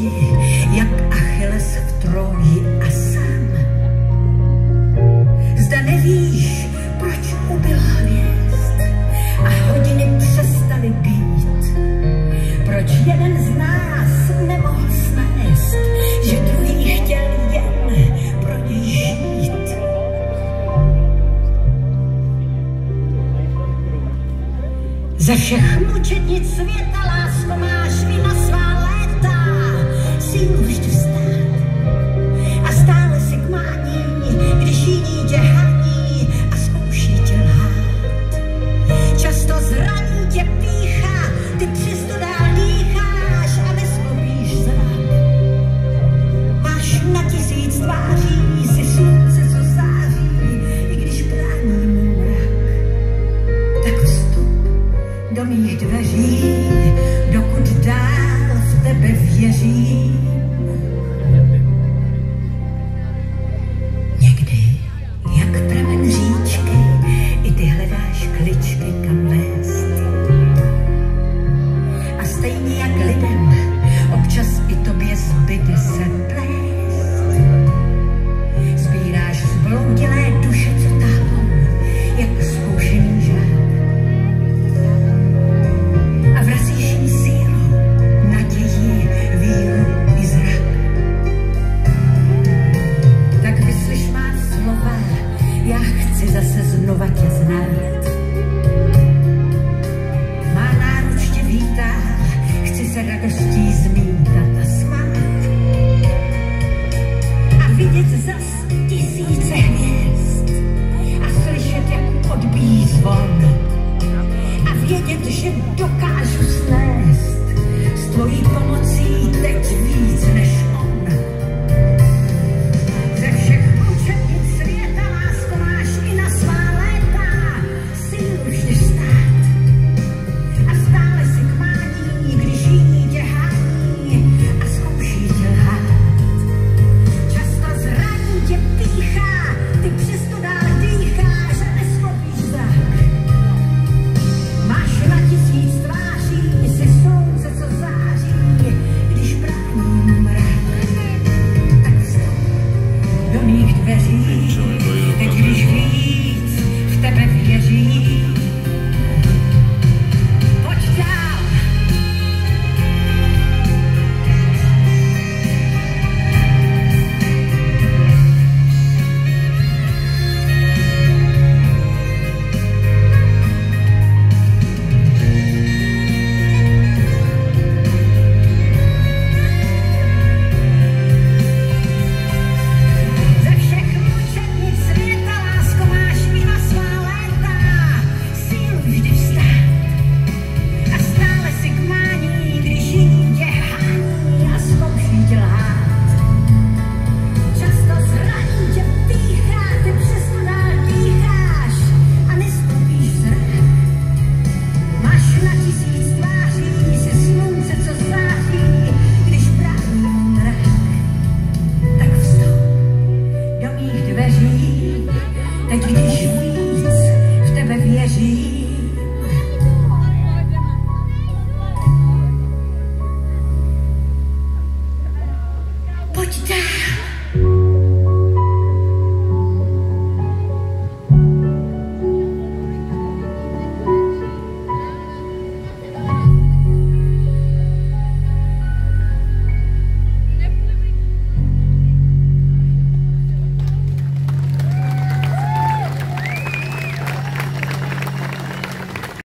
letí, jak Achilles v Troji a sám. Zda nevíš, proč ubyla hvězd a hodiny přestaly být. Proč jeden z nás nemohl snést, že druhý chtěl jen pro něj žít. Za všechnu četnic světa, lásko máš vy na.